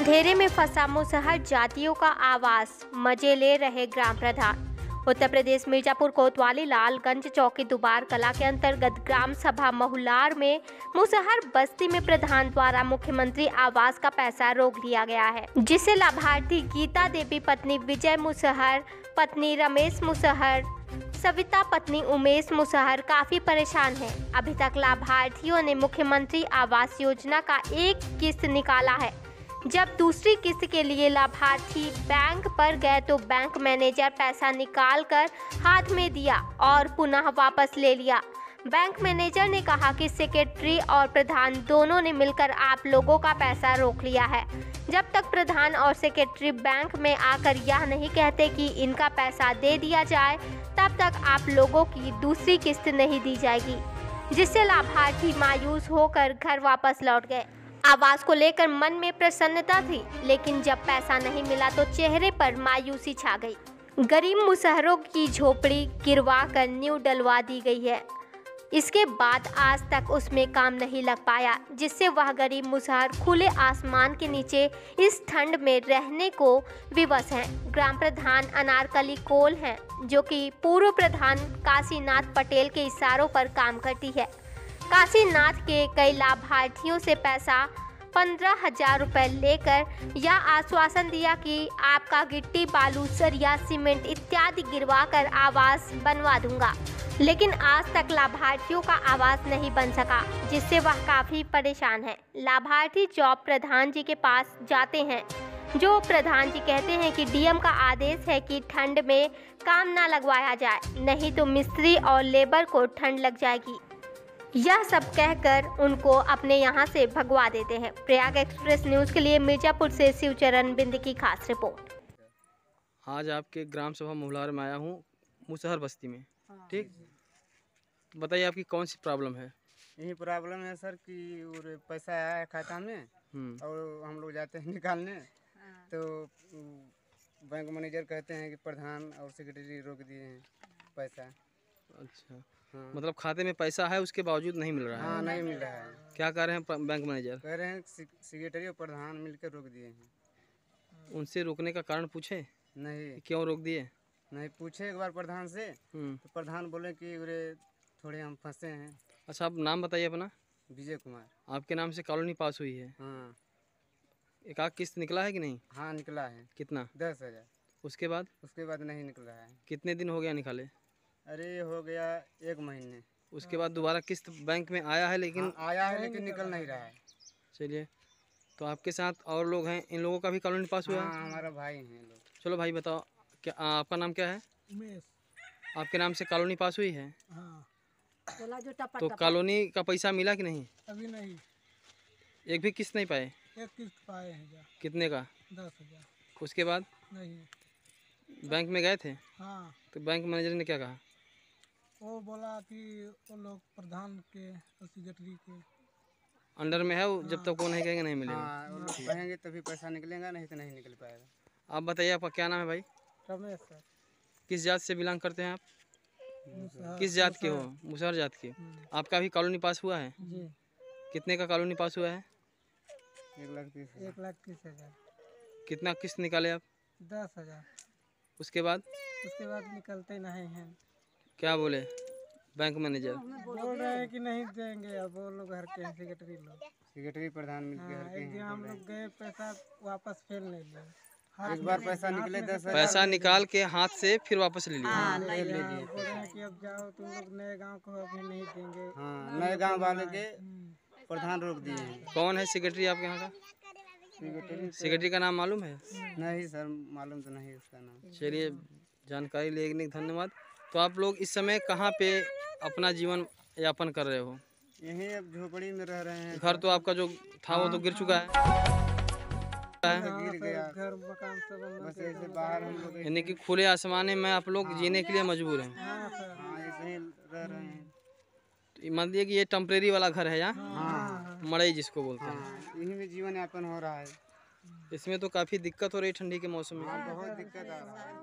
अंधेरे में फंसा मुसहर जातियों का आवास। मज़े ले रहे ग्राम प्रधान। उत्तर प्रदेश मिर्जापुर कोतवाली लालगंज चौकी दुबार कला के अंतर्गत ग्राम सभा महुलार में मुसहर बस्ती में प्रधान द्वारा मुख्यमंत्री आवास का पैसा रोक लिया गया है, जिसे लाभार्थी गीता देवी, पत्नी विजय मुसहर, पत्नी रमेश मुसहर, सविता, पत्नी उमेश मुसहर काफ़ी परेशान हैं। अभी तक लाभार्थियों ने मुख्यमंत्री आवास योजना का एक किस्त निकाला है। जब दूसरी किस्त के लिए लाभार्थी बैंक पर गए तो बैंक मैनेजर पैसा निकाल कर हाथ में दिया और पुनः वापस ले लिया। बैंक मैनेजर ने कहा कि सेक्रेटरी और प्रधान दोनों ने मिलकर आप लोगों का पैसा रोक लिया है। जब तक प्रधान और सेक्रेटरी बैंक में आकर यह नहीं कहते कि इनका पैसा दे दिया जाए, तब तक आप लोगों की दूसरी किस्त नहीं दी जाएगी, जिससे लाभार्थी मायूस होकर घर वापस लौट गए। आवास को लेकर मन में प्रसन्नता थी, लेकिन जब पैसा नहीं मिला तो चेहरे पर मायूसी छा गई। गरीब मुसहरों की झोपड़ी गिरवा कर न्यू डलवा दी गई है। इसके बाद आज तक उसमें काम नहीं लग पाया, जिससे वह गरीब मुसहर खुले आसमान के नीचे इस ठंड में रहने को विवश हैं। ग्राम प्रधान अनारकली कोल हैं, जो कि पूर्व प्रधान काशीनाथ पटेल के इशारों पर काम करती है। काशीनाथ के कई लाभार्थियों से पैसा पंद्रह हज़ार रुपये लेकर यह आश्वासन दिया कि आपका गिट्टी, बालू, सरिया, सीमेंट इत्यादि गिरवा कर आवास बनवा दूँगा। लेकिन आज तक लाभार्थियों का आवास नहीं बन सका, जिससे वह काफ़ी परेशान है। लाभार्थी जॉब प्रधान जी के पास जाते हैं, जो प्रधान जी कहते हैं कि डीएम का आदेश है कि ठंड में काम ना लगवाया जाए, नहीं तो मिस्त्री और लेबर को ठंड लग जाएगी। यह सब कहकर उनको अपने यहाँ से भगवा देते हैं। प्रयाग एक्सप्रेस न्यूज़ के लिए मिर्जापुर से शिवचरण बिंद की खास रिपोर्ट। आज आपके ग्राम सभा मुहलार में आया हूँ मुसहर बस्ती में। ठीक? बताइए आपकी कौन सी प्रॉब्लम है? यही प्रॉब्लम है सर कि और पैसा आया है खाता में हम्म, और हम लोग जाते हैं निकालने। तो बैंक मैनेजर कहते हैं कि प्रधान और सेक्रेटरी रोक दिए हैं पैसा। अच्छा। हाँ। मतलब खाते में पैसा है उसके बावजूद नहीं मिल रहा है? हाँ नहीं मिल रहा है। क्या कह रहे हैं बैंक मैनेजर? कह रहे हैं सेक्रेटरी और प्रधान मिलकर रोक दिए हैं। उनसे रोकने का कारण पूछे? नहीं। क्यों रोक दिए? नहीं पूछे एक बार प्रधान से। हम्म, तो प्रधान बोले कि उरे थोड़े हम फंसे हैं। अच्छा आप नाम बताइए अपना। विजय कुमार। आपके नाम से कॉलोनी पास हुई है। हाँ। एक आध किस्त निकला है कि नहीं? हाँ निकला है। कितना? दस हज़ार। उसके बाद? उसके बाद नहीं निकल रहा है। कितने दिन हो गया निकाले? अरे ये हो गया एक महीने। उसके बाद दोबारा किस्त बैंक में आया है लेकिन हाँ, आया है लेकिन निकल नहीं रहा है। चलिए तो आपके साथ और लोग हैं इन लोगों का भी कॉलोनी पास हुआ है? हाँ हमारा भाई हैं लोग। चलो भाई बताओ क्या आ, आपका नाम क्या है? उमेश। आपके नाम से कॉलोनी पास हुई है? हाँ। तो कॉलोनी का पैसा मिला कि नहीं? अभी नहीं। एक भी किस्त नहीं पाए? एक किस्त पाए हैं कितने का? दस हज़ार। उसके बाद? नहीं। बैंक में गए थे? हाँ। तो बैंक मैनेजर ने क्या कहा? वो बोला कि वो लोग प्रधान के और सेक्रेटरी के। अंडर में है वो? जब तक वो नहीं कहेंगे नहीं मिलेगा। हाँ वो लोग कहेंगे तभी पैसा निकलेगा नहीं तो नहीं निकल पाएगा। आप बताइए आपका क्या नाम है भाई? रमेश सर। किस जात से बिलोंग करते हैं आप? किस जात के हो? मुसहर। जात के। हम्म, आपका भी कॉलोनी पास हुआ है? जी। कितने का कॉलोनी पास हुआ है? एक लाख तीस एक लाख तीस हज़ार। कितना किस्त निकाले आप? दस हज़ार। उसके बाद? उसके बाद निकलते नहीं हैं। क्या बोले? बैंक मैनेजर बोल रहे हैं कि नहीं देंगे अब वो लोग घर के सेक्रेटरी लोग। सेक्रेटरी प्रधान मिल के हाँ के एक दिन हम लोग गए पैसा वापस फेल नहीं लिए। एक बार पैसा निकले दस पैसा निकाल के हाथ से फिर वापस ले लिया हाँ, बोल कि अब जाओ तुम लोग नए गाँव को अभी नहीं देंगे। हाँ नए गाँव वाले के हम्म, प्रधान रोक दिए कौन है सेक्रेटरी आपके यहाँ का? सेक्रेटरी सेक्रेटरी का नाम मालूम है? नहीं सर मालूम तो नहीं उसका नाम। चलिए जानकारी लेने के धन्यवाद। तो आप लोग इस समय कहाँ पे अपना जीवन यापन कर रहे हो? यही अब झोपड़ी में रह रहे हैं। घर तो आपका जो था वो तो गिर चुका है। घर मकान सब बस ऐसे बाहर हम लोग यानी कि खुले आसमाने में आप लोग जीने के लिए मजबूर हैं। हाँ सर। हाँ ऐसे ही रह रहे हैं। तो मान लीजिए कि ये टेम्परेरी वाला घर है यहाँ हाँ। मड़ई जिसको बोलते हैं। हाँ यही में जीवन यापन हो रहा है। इसमें तो काफ़ी दिक्कत हो रही है ठंडी के मौसम में। बहुत दिक्कत आ रहा है।